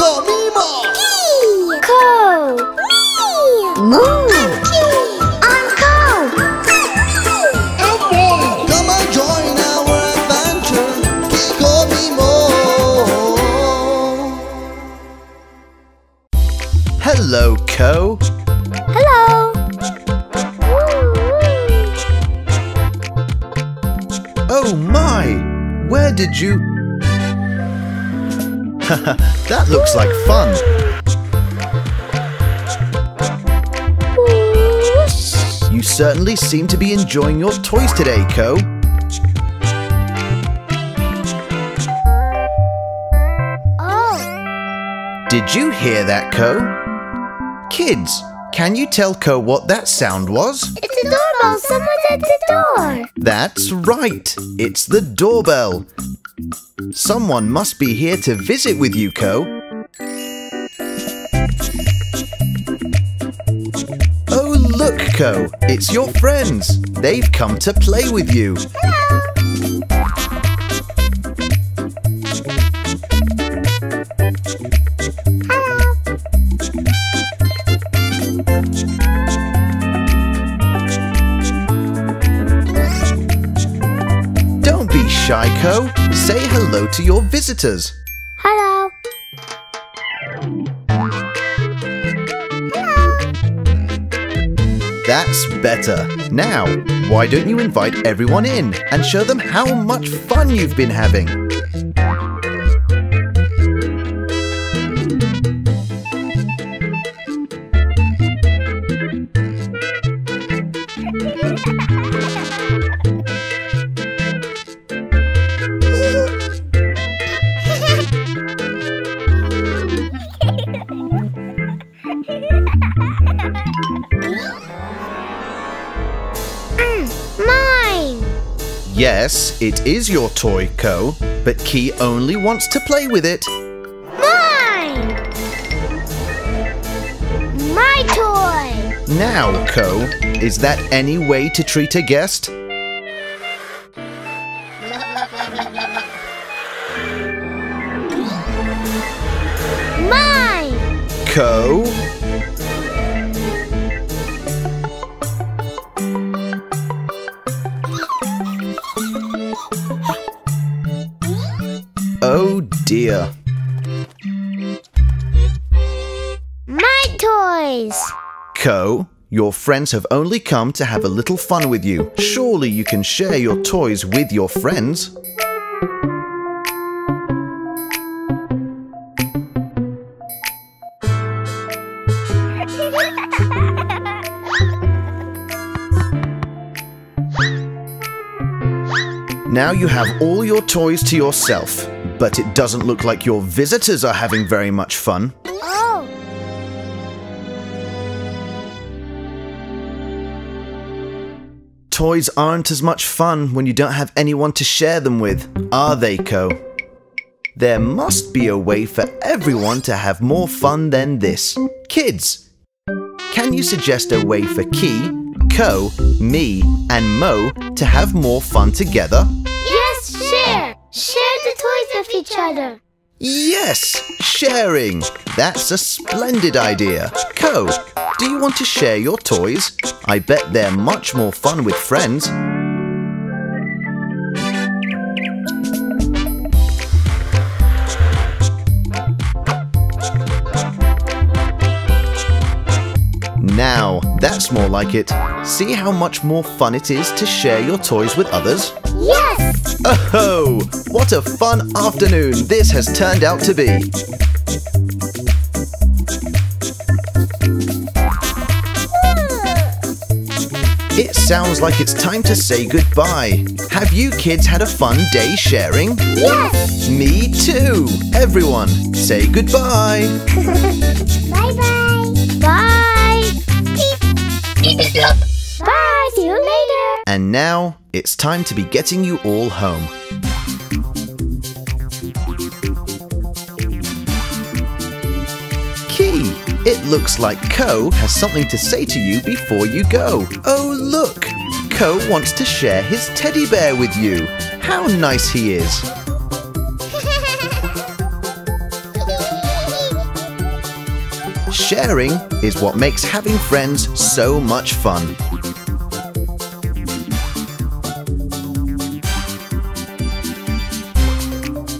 call me Mo. Ko. Me. Moo. I'm Ko. Come and join our adventure. Please me Mo. Hello, Ko. Hello. Oh my! Where did you. that looks like fun. You certainly seem to be enjoying your toys today, Ko. Oh. Did you hear that, Ko? Kids, can you tell Ko what that sound was? It's a doorbell. Someone's at the door. That's right, it's the doorbell. Someone must be here to visit with you, Ko. Oh, look, Ko, it's your friends. They've come to play with you. Don't be shy, Ko. Say hello to your visitors. Hello. That's better. Now, why don't you invite everyone in and show them how much fun you've been having? Yes, it is your toy, Ko, but Ki only wants to play with it. Mine. My toy. Now, Ko, is that any way to treat a guest? Mine. Ko? Dear. My toys. Ko, your friends have only come to have a little fun with you. Surely you can share your toys with your friends. Now you have all your toys to yourself, but it doesn't look like your visitors are having very much fun. Oh. Toys aren't as much fun when you don't have anyone to share them with, are they, Ko? There must be a way for everyone to have more fun than this. Kids, can you suggest a way for Ki, Ko, Mi, and Mo to have more fun together? Yes, share. Share the toys with each other. Yes, sharing. That's a splendid idea. Ko, do you want to share your toys? I bet they're much more fun with friends. Now, that's more like it. See how much more fun it is to share your toys with others? Yes. Oh, what a fun afternoon this has turned out to be. It sounds like it's time to say goodbye. Have you kids had a fun day sharing? Yes. Me too. Everyone, say goodbye. Bye bye. Bye. Bye. See you later. And now it's time to be getting you all home. It looks like Ko has something to say to you before you go. Oh, look! Ko wants to share his teddy bear with you. How nice he is. Sharing is what makes having friends so much fun.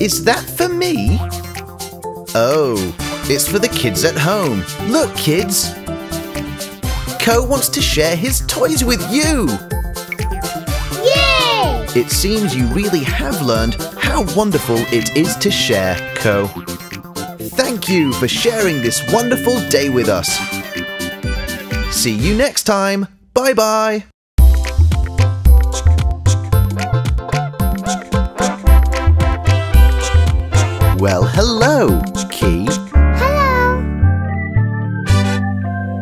Is that for me? Oh, it's for the kids at home. Look, kids! Ko wants to share his toys with you! Yay! It seems you really have learned how wonderful it is to share, Ko. Thank you for sharing this wonderful day with us. See you next time. Bye bye. Well, hello,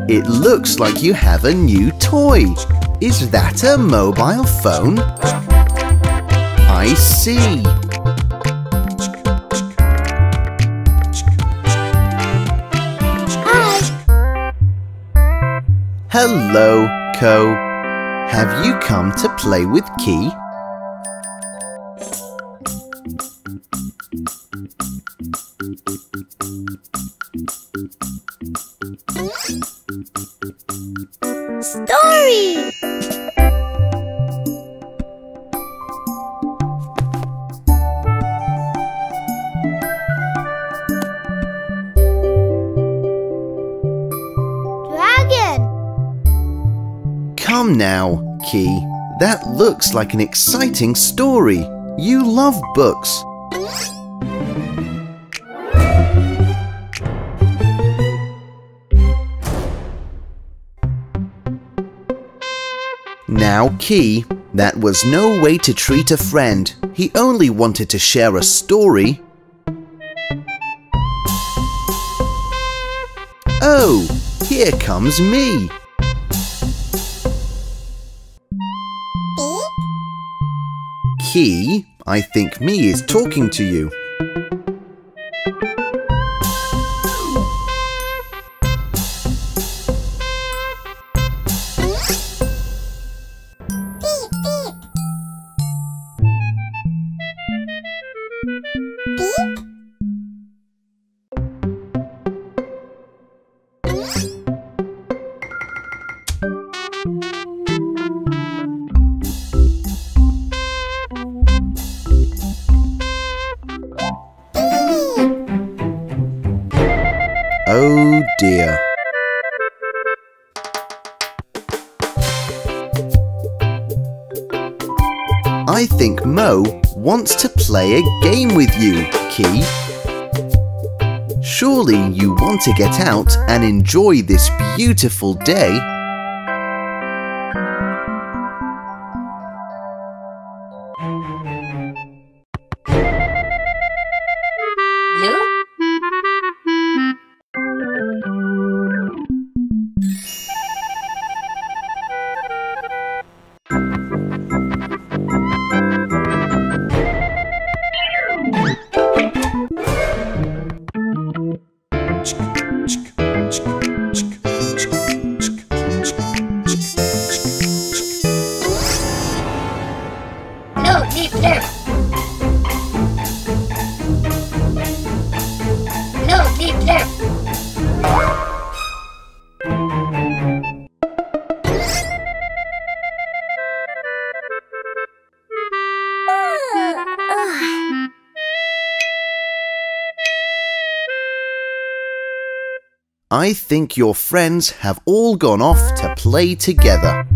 It looks like you have a new toy. Is that a mobile phone? I see. Hi. Hello, Ko. Have you come to play with Ki? Story. Dragon. Come now, Ki. That looks like an exciting story. You love books. Now, Ki, that was no way to treat a friend. He only wanted to share a story. Oh, here comes Mi. Ki, I think Mi is talking to you. I think Mo wants to play a game with you, Ki. Surely you want to get out and enjoy this beautiful day. I think your friends have all gone off to play together.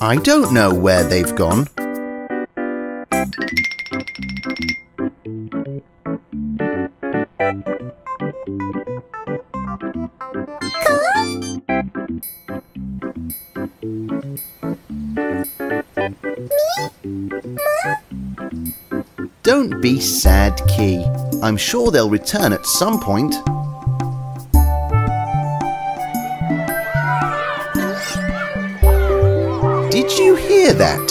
I don't know where they've gone. Don't be sad, Ki. I'm sure they'll return at some point. Did you hear that?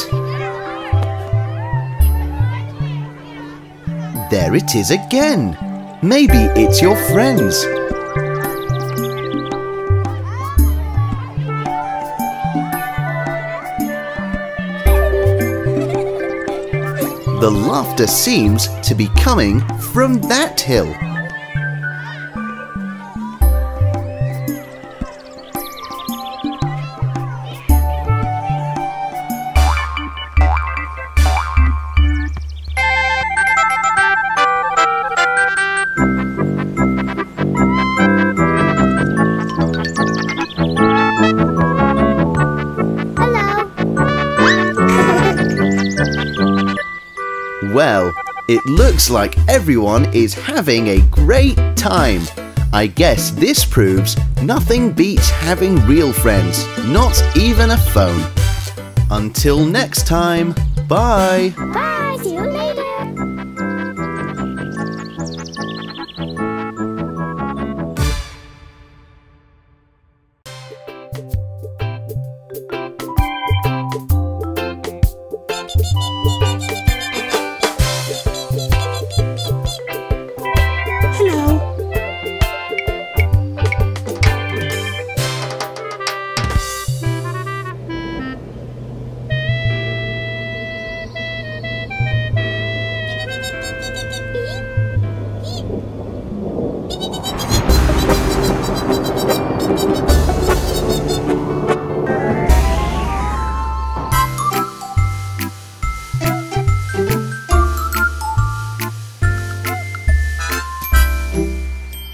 There it is again. Maybe it's your friends. The laughter seems to be coming from that hill. Well, it looks like everyone is having a great time. I guess this proves nothing beats having real friends, not even a phone. Until next time, bye. Bye.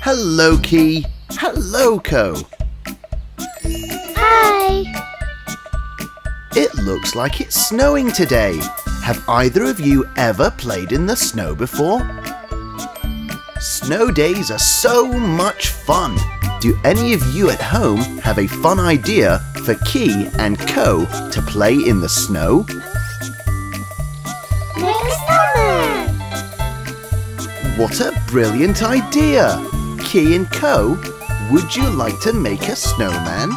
Hello, Ki. Hello, Ko. Hi. It looks like it's snowing today. Have either of you ever played in the snow before? Snow days are so much fun. Do any of you at home have a fun idea for Ki and Ko to play in the snow? Make a snowman. What a brilliant idea! Ki and Ko, would you like to make a snowman?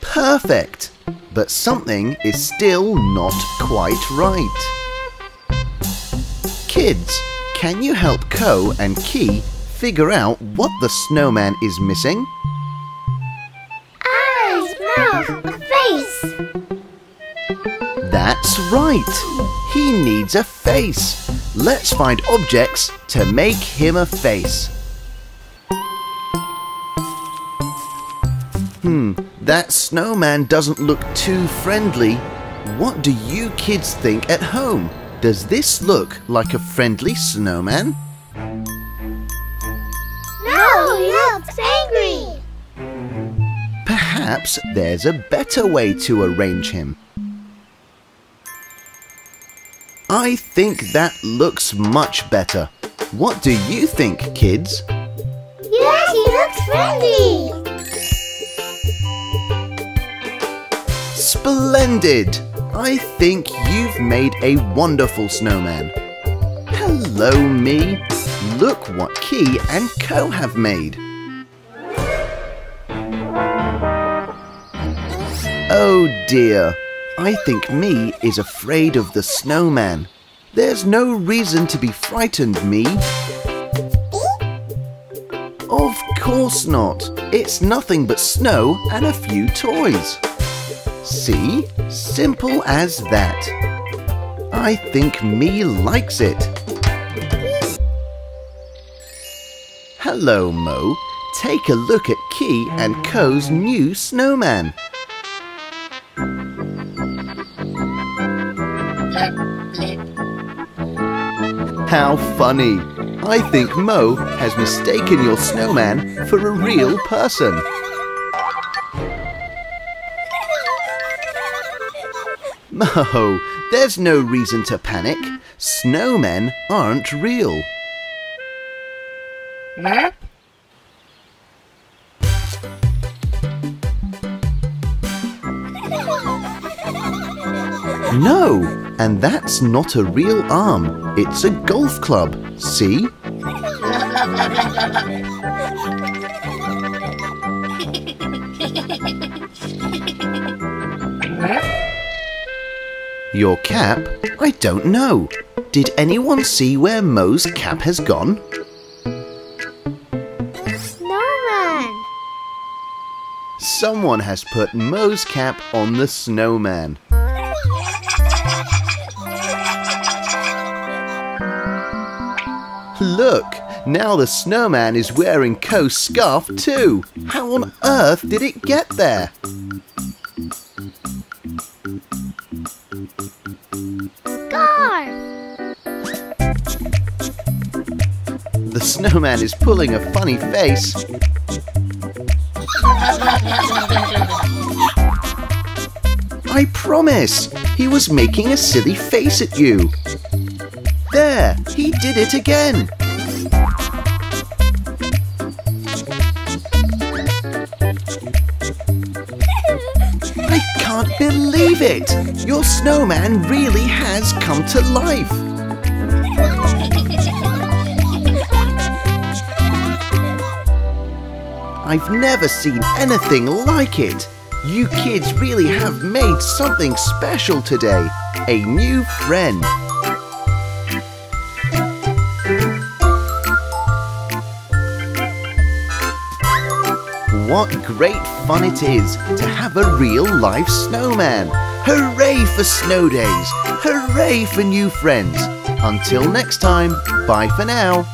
Perfect! But something is still not quite right. Kids, can you help Ko and Ki figure out what the snowman is missing? That's right. He needs a face. Let's find objects to make him a face. Hmm, that snowman doesn't look too friendly. What do you kids think at home? Does this look like a friendly snowman? No, he looks angry. Perhaps there's a better way to arrange him. I think that looks much better. What do you think, kids? Yes, he looks friendly. Splendid! I think you've made a wonderful snowman. Hello, Mi. Look what Ki and Ko have made. Oh dear. I think Mi is afraid of the snowman. There's no reason to be frightened, Mi. Of course not. It's nothing but snow and a few toys. See? Simple as that. I think Mi likes it. Hello, Mo. Take a look at Ki and Ko's new snowman. How funny! I think Mo has mistaken your snowman for a real person. Mo, there's no reason to panic. Snowmen aren't real. Huh? No, and that's not a real arm. It's a golf club. See? Your cap? I don't know. Did anyone see where Mo's cap has gone? No someone has put Mo's cap on the snowman. Look, now the snowman is wearing Ko's scarf too. How on earth did it get there? Scarf. The snowman is pulling a funny face. I promise, he was making a silly face at you. There, he did it again. I can't believe it! Your snowman really has come to life. I've never seen anything like it. You kids really have made something special today. A new friend. What great fun it is to have a real life snowman. Hooray for snow days. Hooray for new friends. Until next time, bye for now.